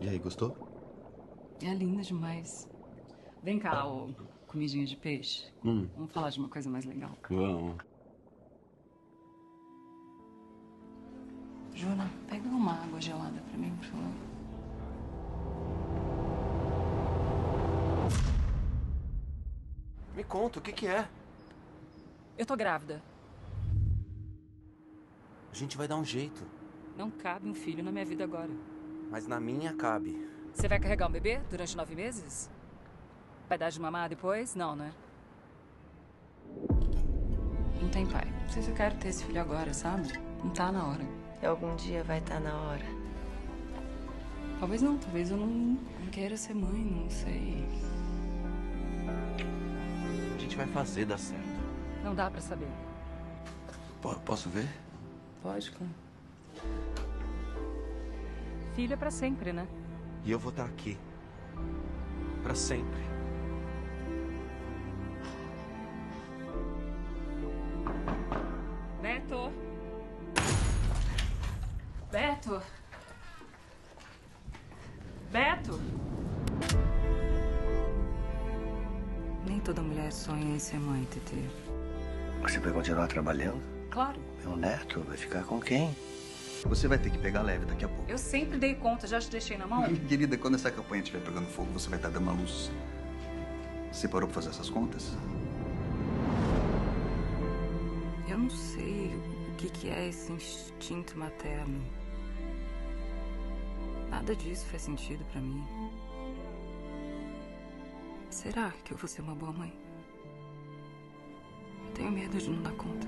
E aí, gostou? É linda demais. Vem cá, ô comidinha de peixe. Hum. Vamos falar de uma coisa mais legal. Vamos. Juna, pega uma água gelada pra mim, por favor. Me conta, o que que é? Eu tô grávida. A gente vai dar um jeito. Não cabe um filho na minha vida agora. Mas na minha cabe. Você vai carregar um bebê durante nove meses? Vai dar de mamar depois? Não, né? Não tem pai. Não sei se eu quero ter esse filho agora, sabe? Não tá na hora. E algum dia vai estar na hora. Talvez não, talvez eu não, não queira ser mãe, não sei. A gente vai fazer dar certo. Não dá pra saber. Po- posso ver? Pode, claro. Filho é pra sempre, né? E eu vou estar aqui. Pra sempre. Beto! Beto! Beto! Nem toda mulher sonha em ser mãe, Tetê. Você vai continuar trabalhando? Claro, Meu neto vai ficar com quem? Você vai ter que pegar leve daqui a pouco. eu sempre dei conta, já te deixei na mão. Querida, quando essa campanha estiver pegando fogo, você vai estar dando a luz. Você parou pra fazer essas contas? Eu não sei o que, que é esse instinto materno. Nada disso faz sentido pra mim. Será que eu vou ser uma boa mãe? Tenho medo de não dar conta.